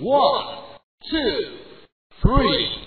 One, two, three.